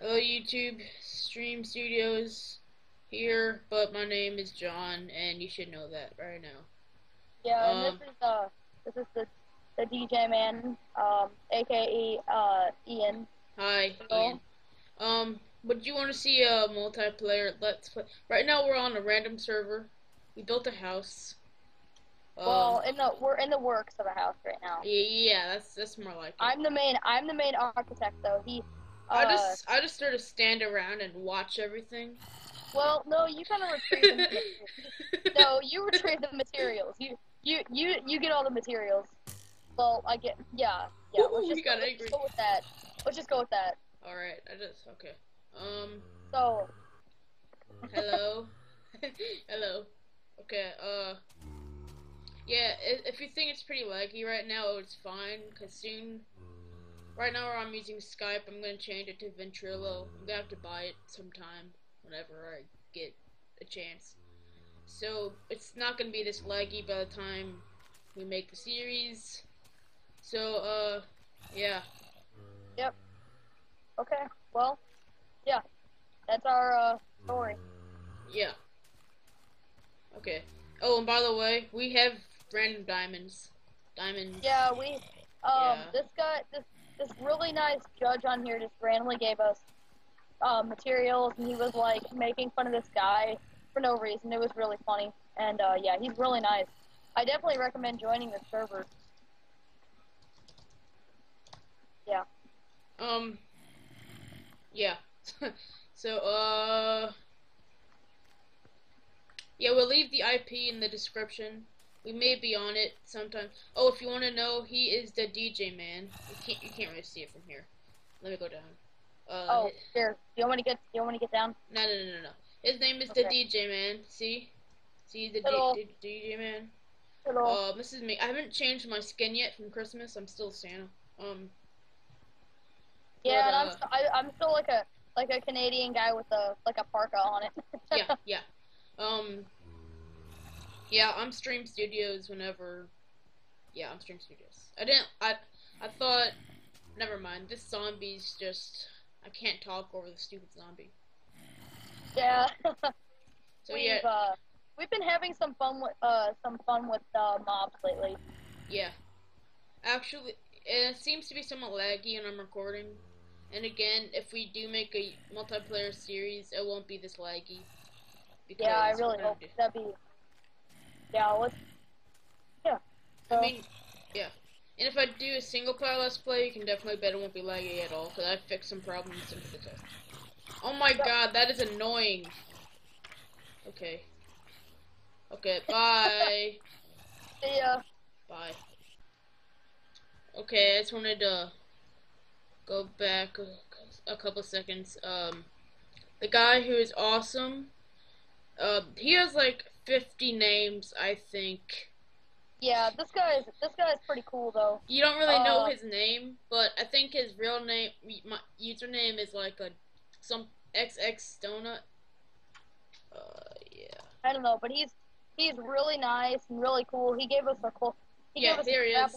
Hello YouTube, Stream Studios here, but my name is John, and you should know that right now. Yeah, and Um, this is uh this is the the DJ man, um, aka uh Ian. Hi, Hello. Ian. Um, would you want to see a multiplayer Let's Play? Right now we're on a random server. We built a house. Um, well, in the we're in the works of a house right now. yeah, yeah, that's that's more like it. I'm the main I'm the main architect though. He uh, I just I just sort of stand around and watch everything. well no you kind of retrieve the materials. no you retrieve the materials. You you you you get all the materials. Well I get yeah yeah. Ooh, let's just got go, let's just go with that. Let's just go with that. All right, I just okay. Um, So hello, hello. Okay. Uh, yeah. If you think it's pretty laggy right now, it's fine. Cause soon, right now I'm using Skype. I'm gonna change it to Ventrilo. I'm gonna have to buy it sometime whenever I get a chance. So it's not gonna be this laggy by the time we make the series. So uh, yeah. Yep. Okay well yeah that's our uh story. Yeah. Okay. Oh, and by the way, we have random diamonds. Diamonds. Yeah, we um Yeah. this guy this this really nice judge on here just randomly gave us uh, materials and he was like making fun of this guy for no reason. It was really funny. And uh, yeah, he's really nice. I definitely recommend joining the server. Yeah. Um. Yeah. so, uh. Yeah, we'll leave the IP in the description. We may be on it sometime. Oh, if you want to know, he is the DJ man. You can't you can't really see it from here. Let me go down. Uh, Oh, here. Do you want me to get do you want me to get down? no, no, no, no, no. His name is the DJ man. See, see the DJ man. Hello. Uh, this is me. I haven't changed my skin yet from Christmas. I'm still Santa. Um, yeah, and I'm uh, st- I, I'm still like a like a Canadian guy with a like a parka on it. yeah, yeah. Um, yeah, I'm Stream Studios whenever. Yeah, I'm Stream Studios. I didn't. I I thought. Never mind. This zombie's just. I can't talk over the stupid zombie. yeah. So we've yeah, uh, we've been having some fun with uh some fun with uh, mobs lately. yeah. Actually, it seems to be somewhat laggy when I'm recording. And again, if we do make a multiplayer series, it won't be this laggy. Yeah, I really hope that'd be. Yeah, let's. Yeah. I mean, yeah. And if I do a single player let's play, you can definitely bet it won't be laggy at all, because I fixed some problems since the test. Oh my god, that is annoying. Okay. Okay, bye. see ya. bye. Okay, I just wanted to go back a, a couple seconds. Um, the guy who is awesome, uh, he has like 50 names, I think. Yeah, this guy's this guy's pretty cool though. You don't really know Uh, his name, but I think his real name, my username is like a some XX donut. Uh, yeah. I don't know, but he's he's really nice and really cool. He gave us a cool. He Yeah, gave us there he is.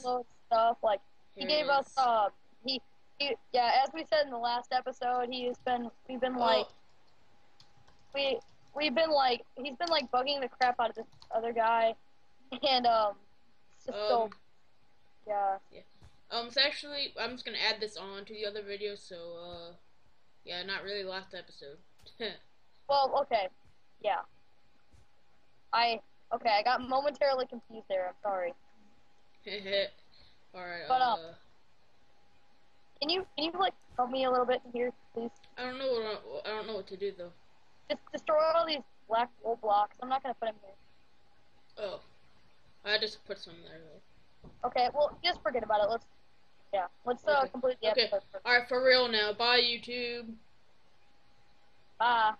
stuff. Like he Here gave us is. uh he he yeah as we said in the last episode he has been we've been like Oh, we we've been like he's been like bugging the crap out of this other guy, and um it's just so yeah. yeah. um, so actually, I'm just gonna add this on to the other video. So, uh, yeah, not really last episode. Well, okay, yeah. I okay. I got momentarily confused there. I'm sorry. All right. But, uh, um, Can you can you like help me a little bit here, please? I don't know. What I, I don't know what to do though. Just destroy all these black wool blocks. I'm not gonna put them here. Oh, I just put some there. Though. Okay. Well, just forget about it. Let's yeah. Let's uh Okay. complete the Okay. episode. First. All right, for real now. Bye, YouTube. Bye.